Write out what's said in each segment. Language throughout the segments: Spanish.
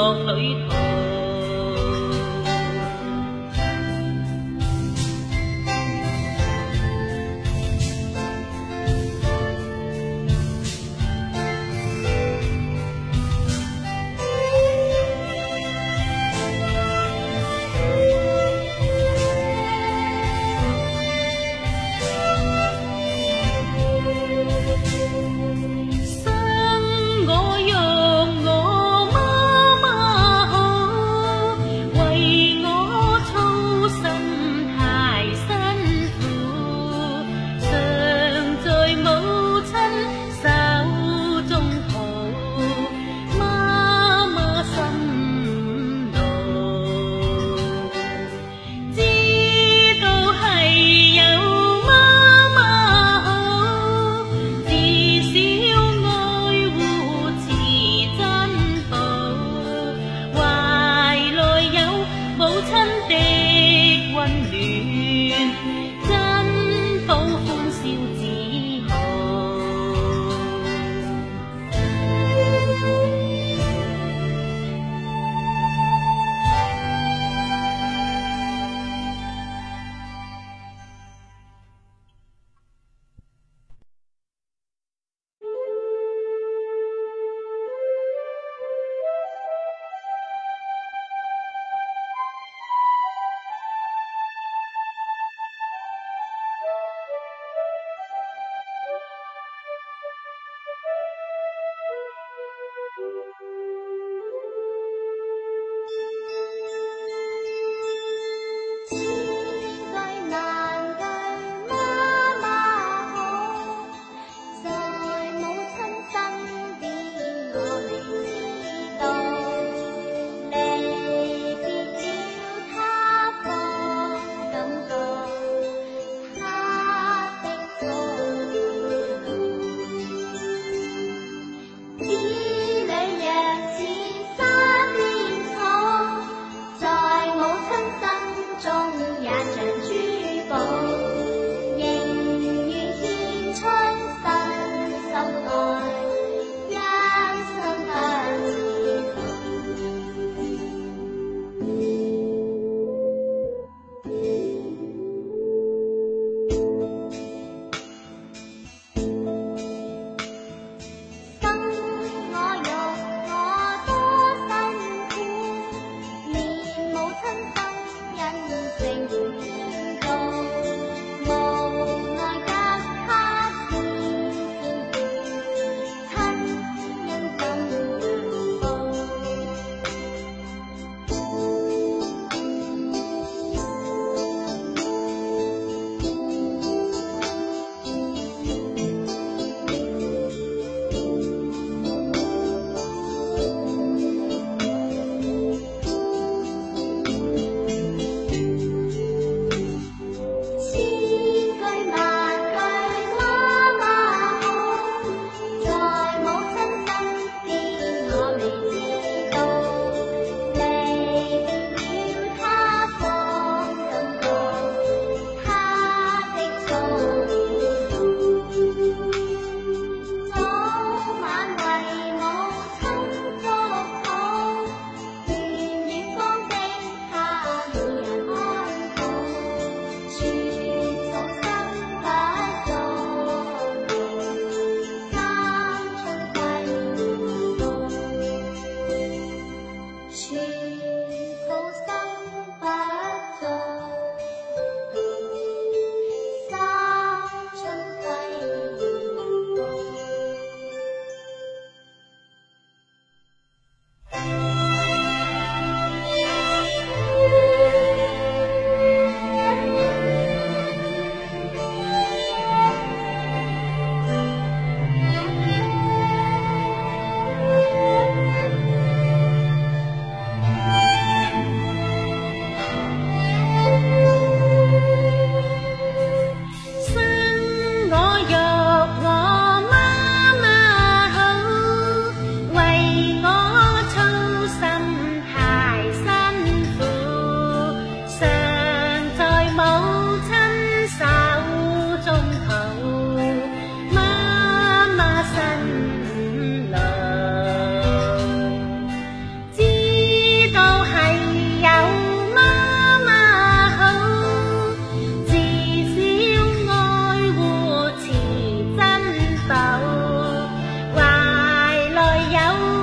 落里头。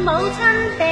母亲的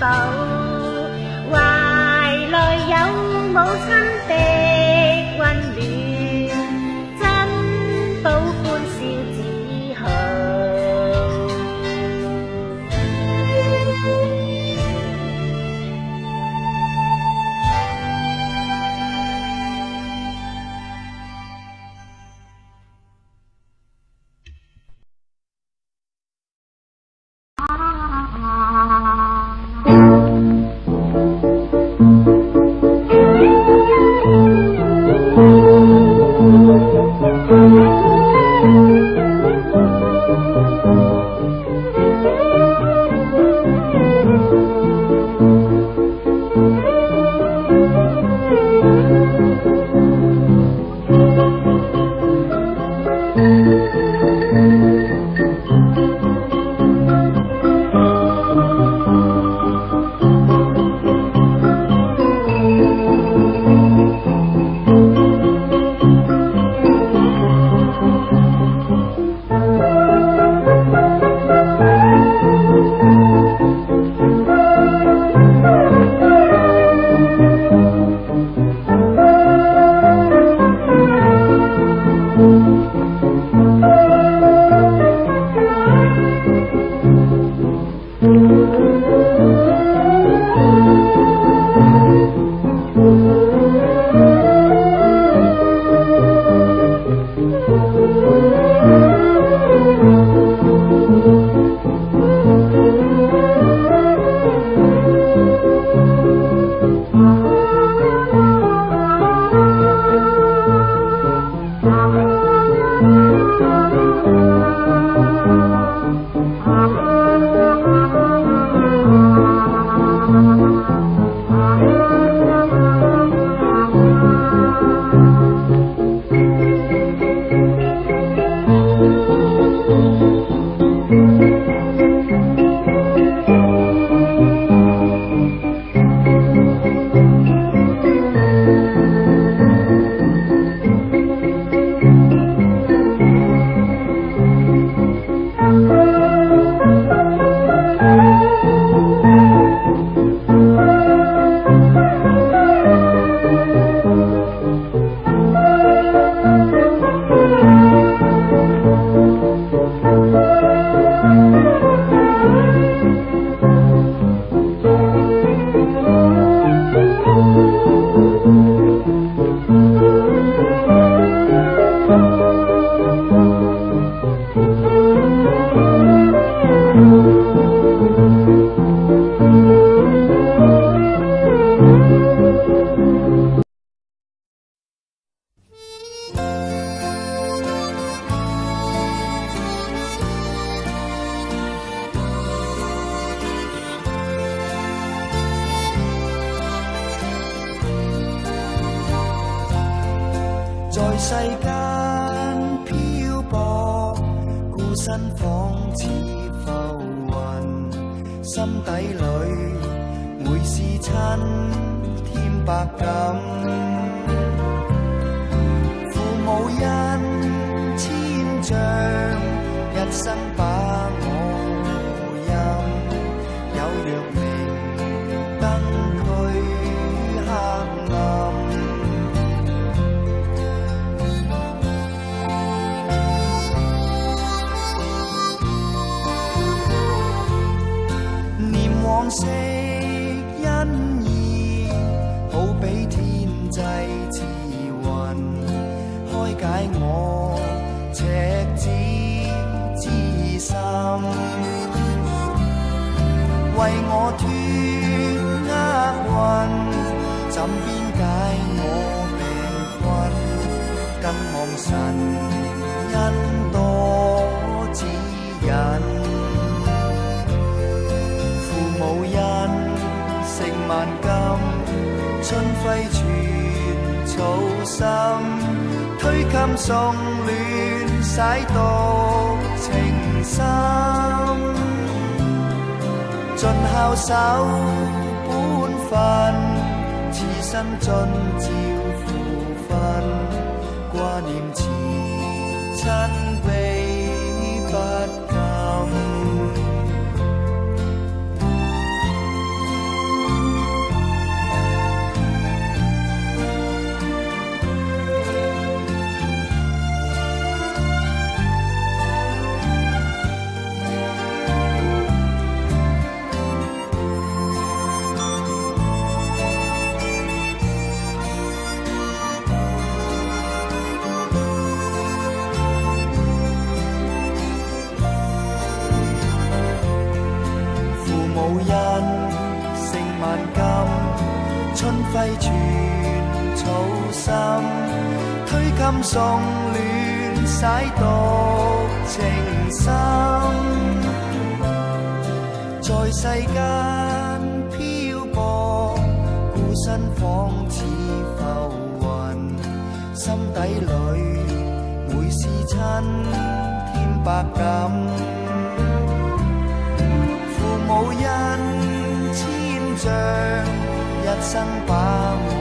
怀里有母亲 feel 神恩多指引，父母恩成万金，春晖全草心。推襟送暖，洗獨情深，尽孝守本分，此生尽照，念慈亲悲将一生把握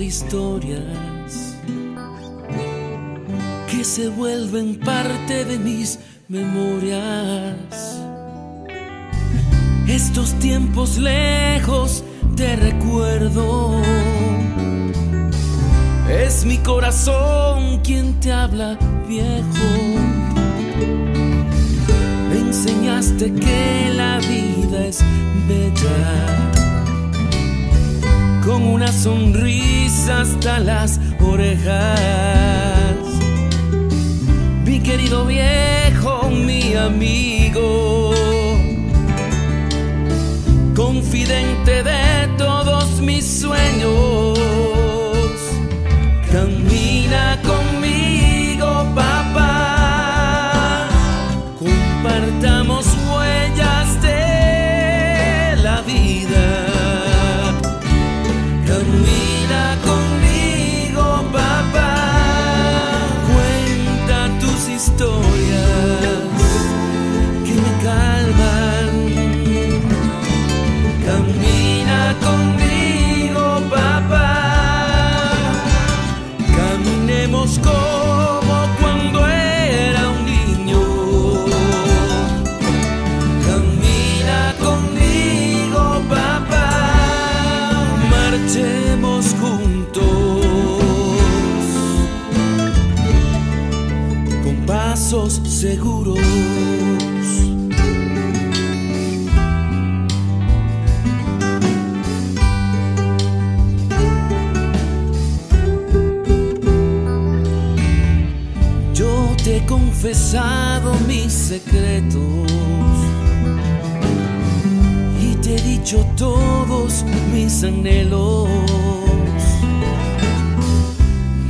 historias que se vuelven parte de mis memorias. Estos tiempos lejos te recuerdo. Es mi corazón quien te habla, viejo. Me enseñaste que la vida es bella con una sonrisa hasta las orejas. Mi querido viejo, mi amigo, mis anhelos,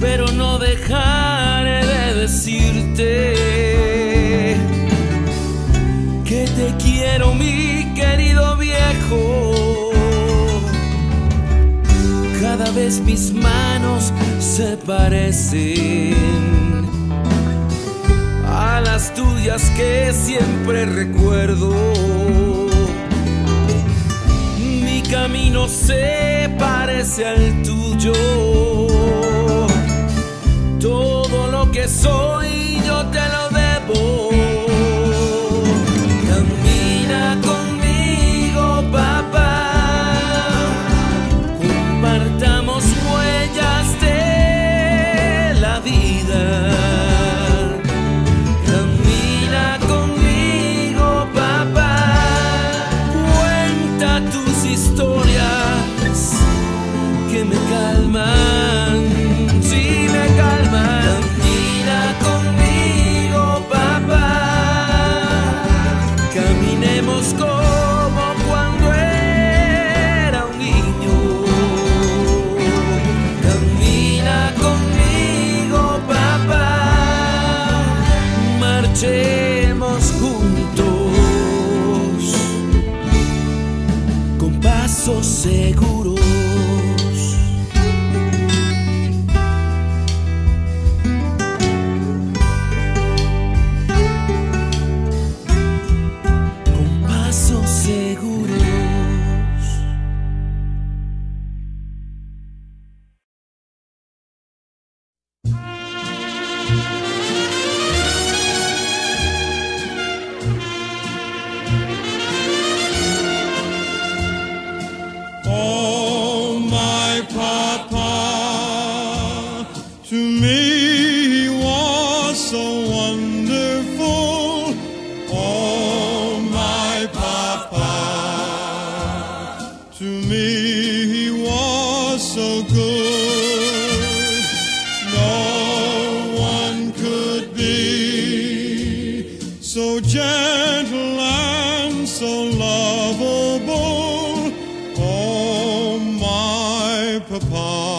pero no dejaré de decirte que te quiero, mi querido viejo. Cada vez mis manos se parecen a las tuyas que siempre recuerdo camino se parece al tuyo. Todo lo que soy yo te lo debo. so gentle and so lovable, oh my papa.